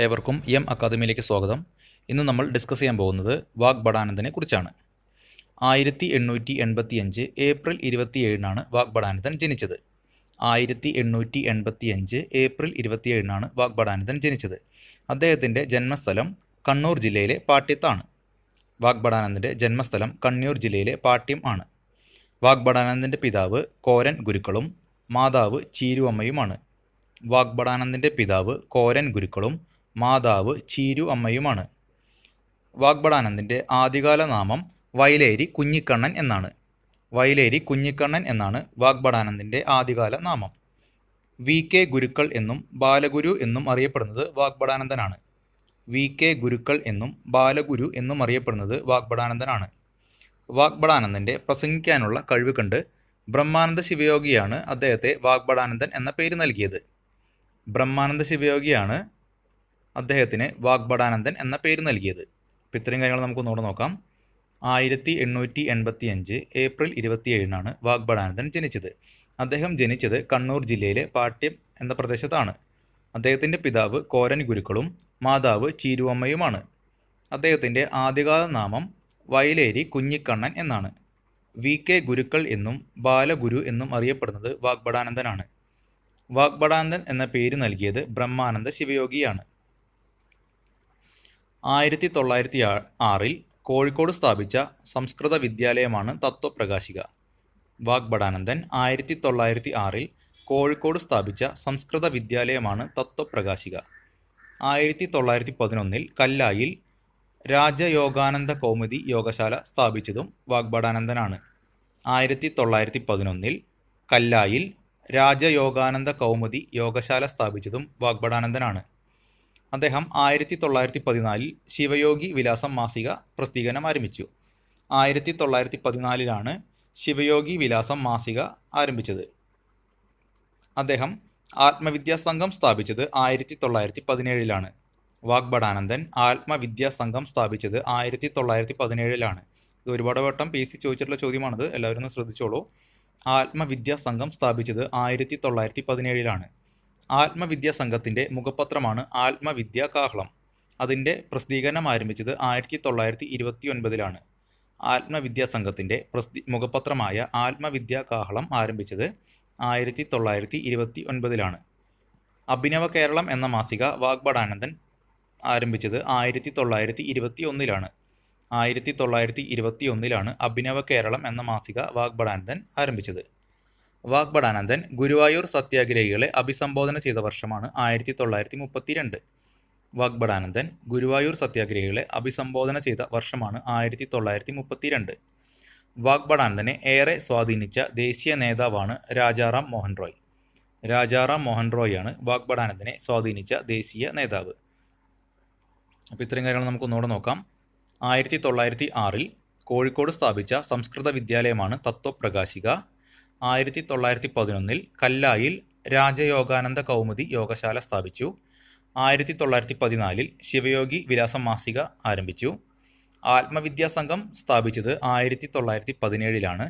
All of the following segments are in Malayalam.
ഏവർക്കും എം അക്കാദമിയിലേക്ക് സ്വാഗതം. ഇന്ന് നമ്മൾ ഡിസ്കസ് ചെയ്യാൻ പോകുന്നത് വാഗ്ബടാനന്ദനെ കുറിച്ചാണ്. ആയിരത്തി എണ്ണൂറ്റി എൺപത്തി അഞ്ച് ഏപ്രിൽ ഇരുപത്തിയേഴിനാണ് വാഗ്ബടാനന്ദൻ ജനിച്ചത്. ആയിരത്തി എണ്ണൂറ്റി എൺപത്തി അഞ്ച് ഏപ്രിൽ ഇരുപത്തിയേഴിനാണ് വാഗ്ബടാനന്ദൻ ജനിച്ചത്. അദ്ദേഹത്തിന്റെ ജന്മസ്ഥലം കണ്ണൂർ ജില്ലയിലെ പാട്യത്താണ്. വാഗ്ബടാനന്ദന്റെ ജന്മസ്ഥലം കണ്ണൂർ ജില്ലയിലെ പാട്യം ആണ്. വാഗ്ബടാനന്ദന്റെ പിതാവ് കോരൻ ഗുരുക്കളും മാതാവ് ചീരുവമ്മയുമാണ്. വാഗ്ബടാനന്ദന്റെ പിതാവ് കോരൻ ഗുരുക്കളും മാതാവ് ചീരു അമ്മയുമാണ്. വാഗ്ബടാനന്ദിന്റെ ആദ്യകാല നാമം വയലേരി കുഞ്ഞിക്കണ്ണൻ എന്നാണ്. വയലേരി കുഞ്ഞിക്കണ്ണൻ എന്നാണ് വാഗ്ബടാനന്ദിന്റെ ആദ്യകാല നാമം. വി കെ ഗുരുക്കൾ എന്നും ബാലഗുരു എന്നും അറിയപ്പെടുന്നത് വാഗ്ബടാനന്ദനാണ്. വി കെ ഗുരുക്കൾ എന്നും ബാലഗുരു എന്നും അറിയപ്പെടുന്നത് വാഗ്ബടാനന്ദനാണ്. വാഗ്ബടാനന്ദന്റെ പ്രസംഗിക്കാനുള്ള കഴിവ് കണ്ട് ബ്രഹ്മാനന്ദ ശിവയോഗിയാണ് അദ്ദേഹത്തെ വാഗ്ബടാനന്ദൻ എന്ന പേര് നൽകിയത്. ബ്രഹ്മാനന്ദ ശിവയോഗിയാണ് അദ്ദേഹത്തിന് വാഗ്ബടാനന്ദൻ എന്ന പേര് നൽകിയത്. ഇപ്പം ഇത്രയും കാര്യങ്ങൾ നമുക്ക് ഒന്നുകൂടെ നോക്കാം. ആയിരത്തി എണ്ണൂറ്റി എൺപത്തി അഞ്ച് ഏപ്രിൽ ഇരുപത്തിയേഴിനാണ് വാഗ്ബടാനന്ദൻ ജനിച്ചത്. അദ്ദേഹം ജനിച്ചത് കണ്ണൂർ ജില്ലയിലെ പാട്യം എന്ന പ്രദേശത്താണ്. അദ്ദേഹത്തിന്റെ പിതാവ് കോരൻ ഗുരുക്കളും മാതാവ് ചീരുവമ്മയുമാണ്. അദ്ദേഹത്തിന്റെ ആദ്യകാല നാമം വയലേരി കുഞ്ഞിക്കണ്ണൻ എന്നാണ്. വി കെ ഗുരുക്കൾ എന്നും ബാലഗുരു എന്നും അറിയപ്പെടുന്നത് വാഗ്ബടാനന്ദനാണ് വാഗ്ബടാനന്ദൻ എന്ന പേര് നൽകിയത് ബ്രഹ്മാനന്ദ ശിവയോഗിയാണ്. ആയിരത്തി തൊള്ളായിരത്തി ആറിൽ കോഴിക്കോട് സ്ഥാപിച്ച സംസ്കൃത വിദ്യാലയമാണ് തത്വപ്രകാശിക. വാഗ്ബടാനന്ദൻ ആയിരത്തി തൊള്ളായിരത്തി ആറിൽ കോഴിക്കോട് സ്ഥാപിച്ച സംസ്കൃത വിദ്യാലയമാണ് തത്വപ്രകാശിക. ആയിരത്തി തൊള്ളായിരത്തി പതിനൊന്നിൽ കല്ലായിൽ രാജയോഗാനന്ദ കൗമുദി യോഗശാല സ്ഥാപിച്ചതും വാഗ്ബടാനന്ദനാണ് ആയിരത്തി തൊള്ളായിരത്തി പതിനൊന്നിൽ കല്ലായിൽ രാജയോഗാനന്ദ കൗമുദി യോഗശാല സ്ഥാപിച്ചതും വാഗ്ബടാനന്ദനാണ് അദ്ദേഹം ആയിരത്തി തൊള്ളായിരത്തി പതിനാലിൽ ശിവയോഗി വിലാസം മാസിക പ്രസിദ്ധീകരണം ആരംഭിച്ചു. ആയിരത്തി തൊള്ളായിരത്തി പതിനാലിലാണ് ശിവയോഗി വിലാസം മാസിക ആരംഭിച്ചത്. അദ്ദേഹം ആത്മവിദ്യാ സംഘം സ്ഥാപിച്ചത് ആയിരത്തി തൊള്ളായിരത്തി പതിനേഴിലാണ് വാഗ്ബടാനന്ദൻ ആത്മവിദ്യാ സംഘം സ്ഥാപിച്ചത് ആയിരത്തി തൊള്ളായിരത്തി പതിനേഴിലാണ് ഇത് ഒരുപാട് വട്ടം പി സി ചോദിച്ചിട്ടുള്ള ചോദ്യമാണത്. എല്ലാവരും ഒന്ന് ശ്രദ്ധിച്ചോളൂ. ആത്മവിദ്യാ സംഘം സ്ഥാപിച്ചത് ആയിരത്തി തൊള്ളായിരത്തി പതിനേഴിലാണ് ആത്മവിദ്യാ സംഘത്തിന്റെ മുഖപത്രമാണ് ആത്മവിദ്യാ കാഹളം. അതിന്റെ പ്രസിദ്ധീകരണം ആരംഭിച്ചത് ആയിരത്തി തൊള്ളായിരത്തി ഇരുപത്തി ഒൻപതിലാണ് ആത്മവിദ്യാ സംഘത്തിന്റെ പ്രസിദ്ധി മുഖപത്രമായ ആത്മവിദ്യാ കാഹളം ആരംഭിച്ചത് ആയിരത്തി തൊള്ളായിരത്തി ഇരുപത്തി ഒൻപതിലാണ് അഭിനവ കേരളം എന്ന മാസിക വാഗ്ബടാനന്ദൻ ആരംഭിച്ചത് ആയിരത്തി തൊള്ളായിരത്തി ഇരുപത്തി ഒന്നിലാണ് ആയിരത്തി തൊള്ളായിരത്തി ഇരുപത്തി ഒന്നിലാണ് അഭിനവ കേരളം എന്ന മാസിക വാഗ്ബടാനന്ദൻ ആരംഭിച്ചത്. വാഗ്ബടാനന്ദൻ ഗുരുവായൂർ സത്യാഗ്രഹികളെ അഭിസംബോധന ചെയ്ത വർഷമാണ് ആയിരത്തി തൊള്ളായിരത്തി മുപ്പത്തിരണ്ട് വാഗ്ബടാനന്ദൻ ഗുരുവായൂർ സത്യാഗ്രഹികളെ അഭിസംബോധന ചെയ്ത വർഷമാണ് ആയിരത്തി തൊള്ളായിരത്തി മുപ്പത്തിരണ്ട് വാഗ്ബടാനന്ദനെ ഏറെ സ്വാധീനിച്ച ദേശീയ നേതാവാണ് രാജാറാം മോഹൻ റോയ് രാജാറാം മോഹൻ റോയാണ് വാഗ്ബടാനന്ദനെ സ്വാധീനിച്ച ദേശീയ നേതാവ്. അപ്പോൾ ഇത്രയും കാര്യങ്ങൾ നമുക്ക് ഒന്നുകൂടെ നോക്കാം. ആയിരത്തി തൊള്ളായിരത്തി ആറിൽ കോഴിക്കോട് സ്ഥാപിച്ച സംസ്കൃത വിദ്യാലയമാണ് തത്വപ്രകാശിക. ആയിരത്തി തൊള്ളായിരത്തി പതിനൊന്നിൽ കല്ലായിൽ രാജയോഗാനന്ദ കൗമുദി യോഗശാല സ്ഥാപിച്ചു. ആയിരത്തി തൊള്ളായിരത്തി പതിനാലിൽ ശിവയോഗി വിലാസം മാസിക ആരംഭിച്ചു. ആത്മവിദ്യാ സംഘം സ്ഥാപിച്ചത് ആയിരത്തി തൊള്ളായിരത്തി പതിനേഴിലാണ്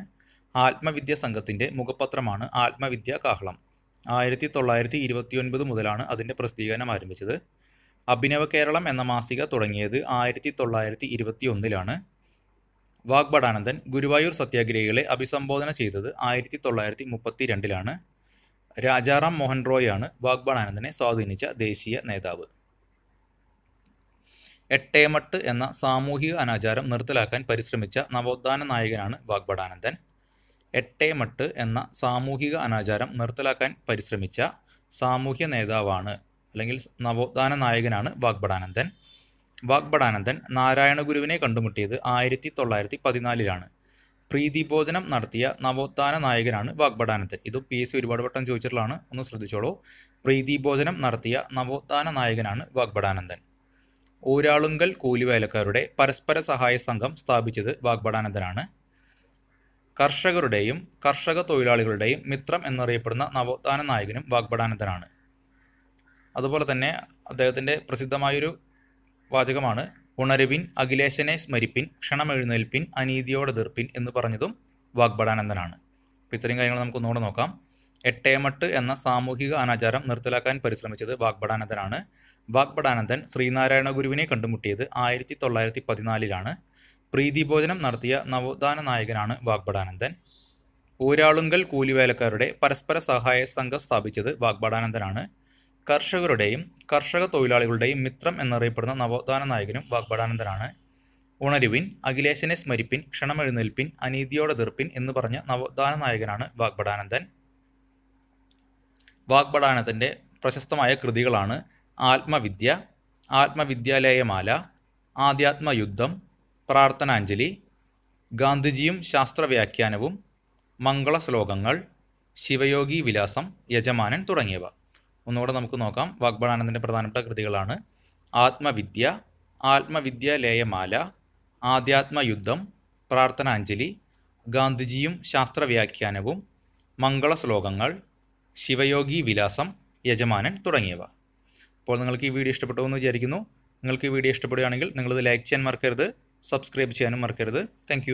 ആത്മവിദ്യാ സംഘത്തിന്റെ മുഖപത്രമാണ് ആത്മവിദ്യാ കാഹളം. ആയിരത്തി തൊള്ളായിരത്തി ഇരുപത്തിയൊൻപത് മുതലാണ് അതിന്റെ പ്രസിദ്ധീകരണം ആരംഭിച്ചത്. അഭിനവ കേരളം എന്ന മാസിക തുടങ്ങിയത് ആയിരത്തി തൊള്ളായിരത്തി ഇരുപത്തി ഒന്നിലാണ് വാഗ്ബടാനന്ദൻ ഗുരുവായൂർ സത്യാഗ്രഹികളെ അഭിസംബോധന ചെയ്തത് ആയിരത്തി തൊള്ളായിരത്തി മുപ്പത്തി രണ്ടിലാണ് രാജാറാം മോഹൻ റോയാണ് വാഗ്ബടാനന്ദനെ സ്വാധീനിച്ച ദേശീയ നേതാവ്. എട്ടേമട്ട് എന്ന സാമൂഹിക അനാചാരം നിർത്തലാക്കാൻ പരിശ്രമിച്ച നവോത്ഥാന നായകനാണ് വാഗ്ബടാനന്ദൻ എട്ടേമട്ട് എന്ന സാമൂഹിക അനാചാരം നിർത്തലാക്കാൻ പരിശ്രമിച്ച സാമൂഹ്യ നേതാവാണ് അല്ലെങ്കിൽ നവോത്ഥാന നായകനാണ് വാഗ്ബടാനന്ദൻ വാഗ്ബടാനന്ദൻ നാരായണ ഗുരുവിനെ കണ്ടുമുട്ടിയത് ആയിരത്തി തൊള്ളായിരത്തി പതിനാലിലാണ് പ്രീതിഭോജനം നടത്തിയ നവോത്ഥാന നായകനാണ് വാഗ്ബടാനന്ദൻ ഇത് പി. എസ്. സി ഒരുപാട് വട്ടം ചോദിച്ചിട്ടുള്ളതാണ്. ഒന്ന് ശ്രദ്ധിച്ചോളൂ. പ്രീതിഭോജനം നടത്തിയ നവോത്ഥാന നായകനാണ് വാഗ്ബടാനന്ദൻ ഊരാളുങ്കൽ കൂലിവേലക്കാരുടെ പരസ്പര സഹായ സംഘം സ്ഥാപിച്ചത് വാഗ്ബടാനന്ദനാണ് കർഷകരുടെയും കർഷക തൊഴിലാളികളുടെയും മിത്രം എന്നറിയപ്പെടുന്ന നവോത്ഥാന നായകനും വാഗ്ബടാനന്ദനാണ് അതുപോലെ തന്നെ അദ്ദേഹത്തിന്റെ പ്രസിദ്ധമായൊരു വാചകമാണ്. ഉണരുവിൻ അഖിലേശനെ സ്മരിപ്പിൻ ക്ഷണമെഴുന്നേൽപ്പിൻ അനീതിയോടെ തീർപ്പിൻ എന്ന് പറഞ്ഞതും വാഗ്ബടാനന്ദനാണ് അപ്പോൾ ഇത്രയും കാര്യങ്ങൾ നമുക്ക് ഒന്നുകൂടെ നോക്കാം. എട്ടേമട്ട് എന്ന സാമൂഹിക അനാചാരം നിർത്തലാക്കാൻ പരിശ്രമിച്ചത് വാഗ്ബടാനന്ദനാണ് വാഗ്ബടാനന്ദൻ ശ്രീനാരായണ ഗുരുവിനെ കണ്ടുമുട്ടിയത് ആയിരത്തി തൊള്ളായിരത്തി പതിനാലിലാണ് പ്രീതിഭോജനം നടത്തിയ നവോത്ഥാന നായകനാണ് വാഗ്ബടാനന്ദൻ ഊരാളുങ്കൽ കൂലിവേലക്കാരുടെ പരസ്പര സഹായ സംഘം സ്ഥാപിച്ചത് വാഗ്ബടാനന്ദനാണ് കർഷകരുടെയും കർഷക തൊഴിലാളികളുടെയും മിത്രം എന്നറിയപ്പെടുന്ന നവോത്ഥാന നായകനും വാഗ്ബടാനന്ദനാണ് ഉണരുവിൻ അഖിലേശനെ സ്മരിപ്പിൻ ക്ഷണമെഴുന്നേൽപ്പിൻ അനീതിയോടെ തീർപ്പിൻ എന്ന് പറഞ്ഞ നവോത്ഥാന നായകനാണ് വാഗ്ബടാനന്ദൻ വാഗ്ബടാനന്ദന്റെ പ്രശസ്തമായ കൃതികളാണ് ആത്മവിദ്യ ആത്മവിദ്യാലയമാല ആധ്യാത്മയുദ്ധം പ്രാർത്ഥനാഞ്ജലി ഗാന്ധിജിയും ശാസ്ത്രവ്യാഖ്യാനവും മംഗള ശ്ലോകങ്ങൾ ശിവയോഗി വിലാസം യജമാനൻ തുടങ്ങിയവ. ഒന്നുകൂടെ നമുക്ക് നോക്കാം. വാഗ്ബടാനന്ദന്റെ പ്രധാനപ്പെട്ട കൃതികളാണ്. ആത്മവിദ്യ ആത്മവിദ്യ ആത്മവിദ്യാലയമാല ആധ്യാത്മയുദ്ധം പ്രാർത്ഥനാഞ്ജലി ഗാന്ധിജിയും ശാസ്ത്രവ്യാഖ്യാനവും മംഗള ശ്ലോകങ്ങൾ ശിവയോഗി വിലാസം യജമാനൻ തുടങ്ങിയവ. അപ്പോൾ നിങ്ങൾക്ക് ഈ വീഡിയോ ഇഷ്ടപ്പെട്ടു എന്ന് വിചാരിക്കുന്നു. നിങ്ങൾക്ക് ഈ വീഡിയോ ഇഷ്ടപ്പെടുകയാണെങ്കിൽ നിങ്ങളിത് ലൈക്ക് ചെയ്യാൻ മറക്കരുത് സബ്സ്ക്രൈബ് ചെയ്യാനും മറക്കരുത്. താങ്ക്